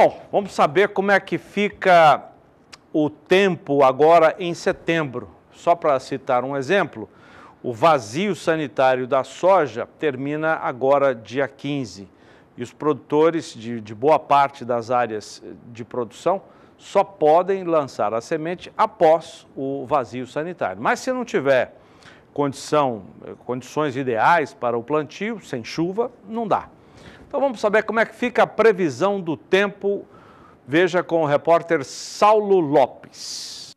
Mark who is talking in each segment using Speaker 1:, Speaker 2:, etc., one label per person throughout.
Speaker 1: Bom, vamos saber como é que fica o tempo agora em setembro. Só para citar um exemplo, o vazio sanitário da soja termina agora dia 15 e os produtores de, de boa parte das áreas de produção só podem lançar a semente após o vazio sanitário. Mas se não tiver condição, condições ideais para o plantio, sem chuva, não dá. Então vamos saber como é que fica a previsão do tempo. Veja com o repórter Saulo Lopes.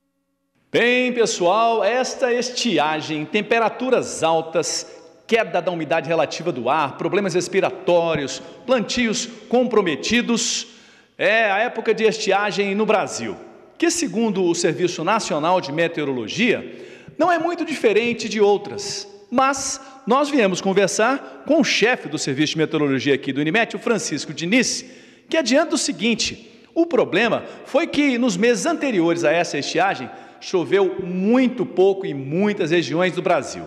Speaker 2: Bem, pessoal, esta estiagem, temperaturas altas, queda da umidade relativa do ar, problemas respiratórios, plantios comprometidos, é a época de estiagem no Brasil, que, segundo o Serviço Nacional de Meteorologia, não é muito diferente de outras. Mas nós viemos conversar com o chefe do Serviço de Meteorologia aqui do Unimet, o Francisco Diniz, que adianta o seguinte: o problema foi que nos meses anteriores a essa estiagem choveu muito pouco em muitas regiões do Brasil.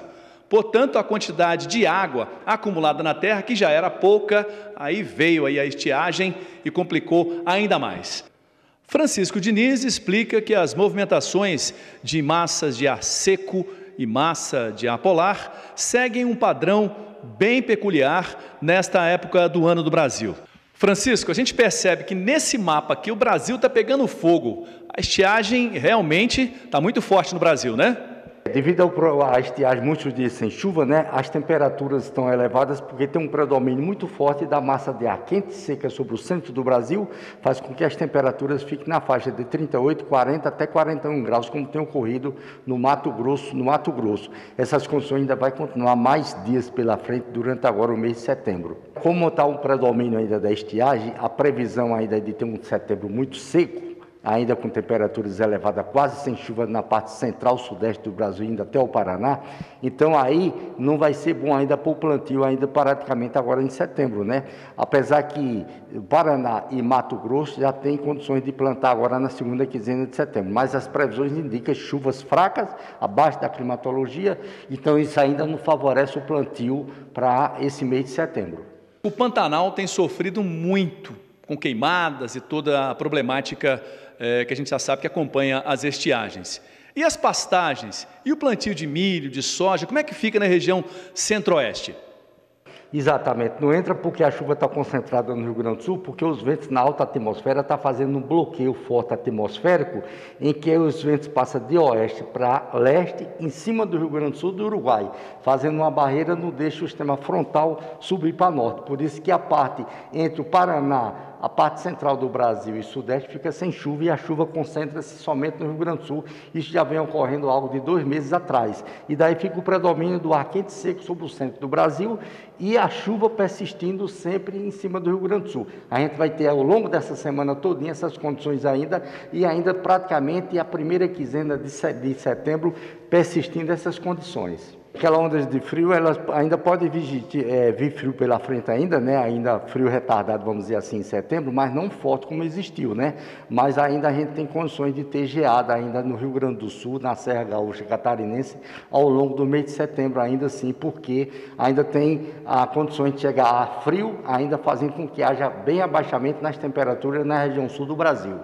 Speaker 2: Portanto, a quantidade de água acumulada na terra, que já era pouca, aí veio aí a estiagem e complicou ainda mais. Francisco Diniz explica que as movimentações de massas de ar seco e massa de ar polar seguem um padrão bem peculiar nesta época do ano do Brasil. Francisco, a gente percebe que nesse mapa aqui o Brasil está pegando fogo. A estiagem realmente está muito forte no Brasil, né?
Speaker 3: Devido à estiagem, muitos dias sem chuva, né, as temperaturas estão elevadas porque tem um predomínio muito forte da massa de ar quente e seca sobre o centro do Brasil, faz com que as temperaturas fiquem na faixa de 38, 40 até 41 graus, como tem ocorrido no Mato Grosso. No Mato Grosso, essas condições ainda vai continuar mais dias pela frente durante agora o mês de setembro. Como está um predomínio ainda da estiagem, a previsão ainda é de ter um setembro muito seco ainda com temperaturas elevadas, quase sem chuva na parte central, sudeste do Brasil, ainda até o Paraná. Então aí não vai ser bom ainda para o plantio, ainda praticamente agora em setembro, né? Apesar que Paraná e Mato Grosso já têm condições de plantar agora na segunda quinzena de setembro, mas as previsões indicam chuvas fracas, abaixo da climatologia, então isso ainda não favorece o plantio para esse mês de setembro.
Speaker 2: O Pantanal tem sofrido muito com queimadas e toda a problemática é, que a gente já sabe que acompanha as estiagens. E as pastagens? E o plantio de milho, de soja? Como é que fica na região centro-oeste?
Speaker 3: Exatamente, não entra porque a chuva está concentrada no Rio Grande do Sul, porque os ventos na alta atmosfera estão tá fazendo um bloqueio forte atmosférico, em que os ventos passam de oeste para leste, em cima do Rio Grande do Sul do Uruguai, fazendo uma barreira, não deixa o sistema frontal subir para norte. Por isso que a parte entre o Paraná, a parte central do Brasil e sudeste fica sem chuva e a chuva concentra-se somente no Rio Grande do Sul. Isso já vem ocorrendo algo de dois meses atrás. E daí fica o predomínio do ar quente seco sobre o centro do Brasil e a chuva persistindo sempre em cima do Rio Grande do Sul. A gente vai ter ao longo dessa semana todinha essas condições ainda e ainda praticamente a primeira quinzena de setembro persistindo essas condições. Aquela onda de frio, ela ainda pode vir, é, vir, frio pela frente ainda, né? Ainda frio retardado, vamos dizer assim, em setembro, mas não forte como existiu, né? Mas ainda a gente tem condições de ter geada ainda no Rio Grande do Sul, na Serra Gaúcha Catarinense, ao longo do mês de setembro ainda assim, porque ainda tem a condições de chegar a frio, ainda fazendo com que haja bem abaixamento nas temperaturas na região sul do Brasil.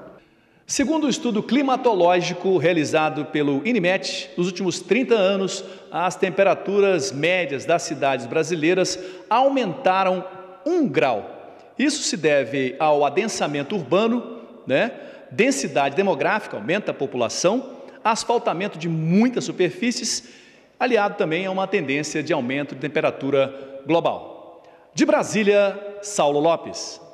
Speaker 2: Segundo o estudo climatológico realizado pelo INMET, nos últimos 30 anos, as temperaturas médias das cidades brasileiras aumentaram um grau. Isso se deve ao adensamento urbano, né? densidade demográfica, aumenta a população, asfaltamento de muitas superfícies, aliado também a uma tendência de aumento de temperatura global. De Brasília, Saulo Lopes.